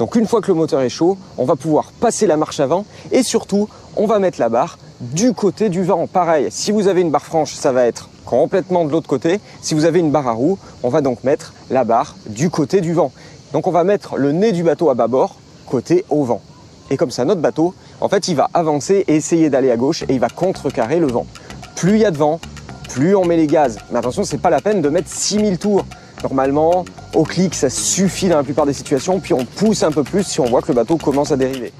Donc une fois que le moteur est chaud, on va pouvoir passer la marche avant et surtout, on va mettre la barre du côté du vent. Pareil, si vous avez une barre franche, ça va être complètement de l'autre côté. Si vous avez une barre à roue, on va donc mettre la barre du côté du vent. Donc on va mettre le nez du bateau à bâbord, côté au vent. Et comme ça, notre bateau, en fait, il va avancer et essayer d'aller à gauche et il va contrecarrer le vent. Plus il y a de vent, plus on met les gaz. Mais attention, c'est pas la peine de mettre 6000 tours. Normalement, au clic, ça suffit dans la plupart des situations, puis on pousse un peu plus si on voit que le bateau commence à dériver.